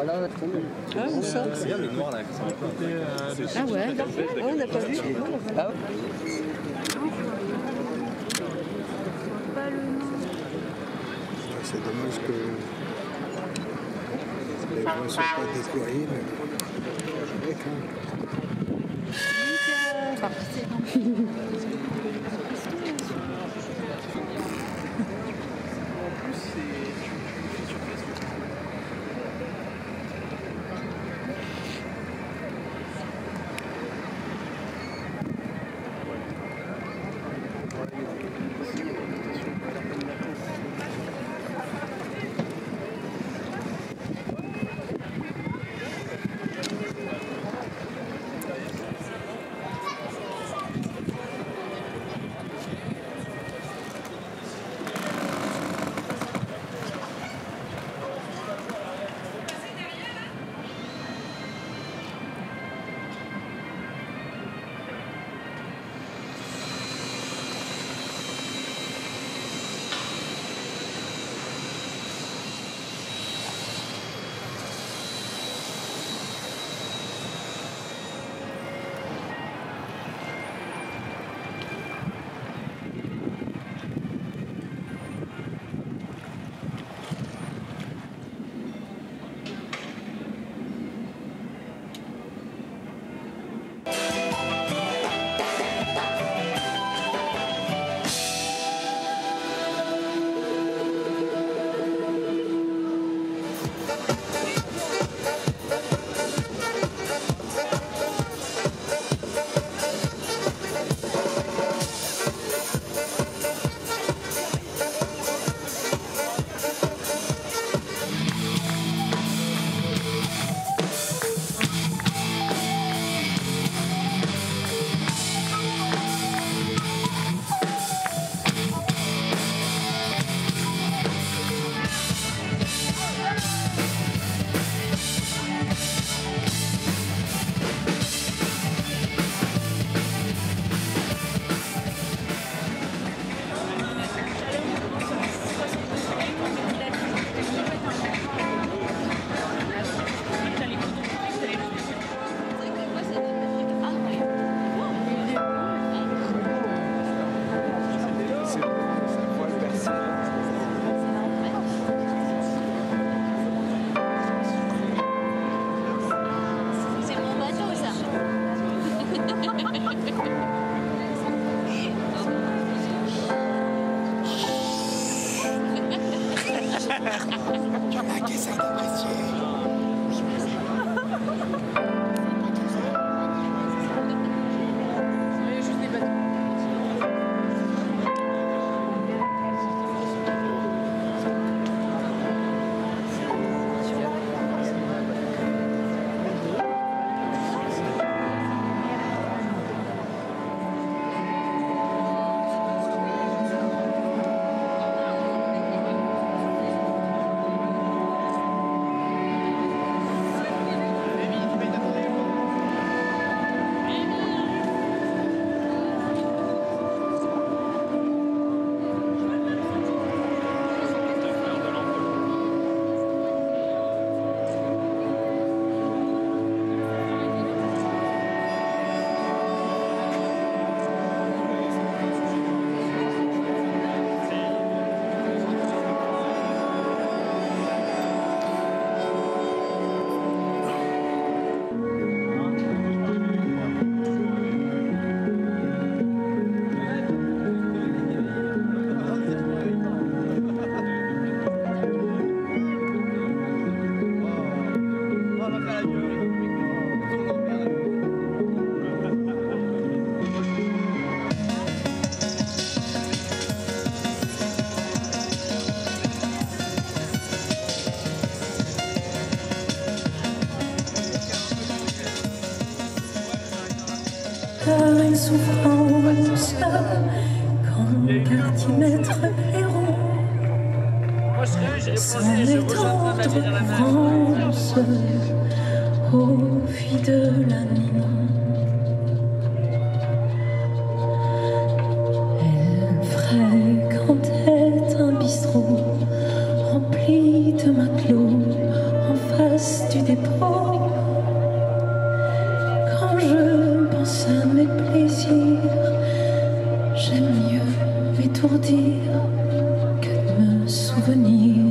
Ah, on a trouvé. Ah, on sort. Ah ouais, ah, on n'a pas vu. Ah ouais. C'est dommage que les voies ne soient pas déployées. Mais... avec, une souffrance quartier maître héros. Sans les tendres courances Aux filles de la nuit souvenir